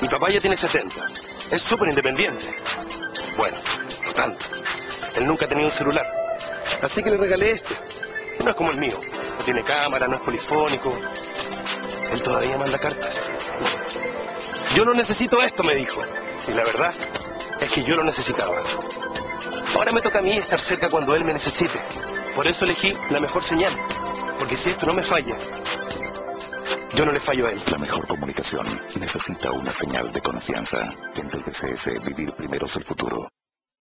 Mi papá ya tiene 70. Es súper independiente. Bueno, no tanto. Él nunca ha tenido un celular. Así que le regalé este. No es como el mío. No tiene cámara, no es polifónico. Él todavía manda cartas. Yo no necesito esto, me dijo. Y la verdad es que yo lo necesitaba. Ahora me toca a mí estar cerca cuando él me necesite. Por eso elegí la mejor señal. Porque si esto no me falla, yo no le fallo a él. La mejor comunicación necesita una señal de confianza. En el BCS, vivir primero es el futuro.